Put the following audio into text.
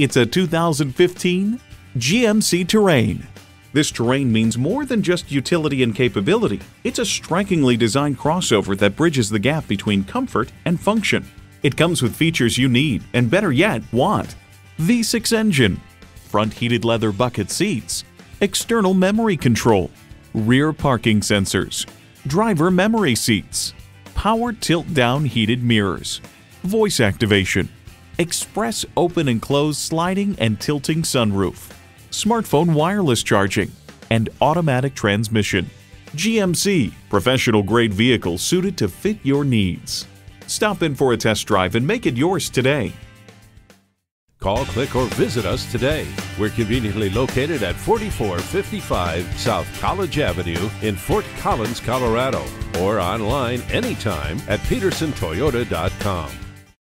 It's a 2015 GMC Terrain. This terrain means more than just utility and capability. It's a strikingly designed crossover that bridges the gap between comfort and function. It comes with features you need, and better yet, want. V6 engine, front heated leather bucket seats, external memory control, rear parking sensors, driver memory seats, power tilt-down heated mirrors, voice activation, express open and close sliding and tilting sunroof, smartphone wireless charging, and automatic transmission. GMC, professional grade vehicle suited to fit your needs. Stop in for a test drive and make it yours today. Call, click, or visit us today. We're conveniently located at 4455 South College Avenue in Fort Collins, Colorado, or online anytime at pedersentoyota.com.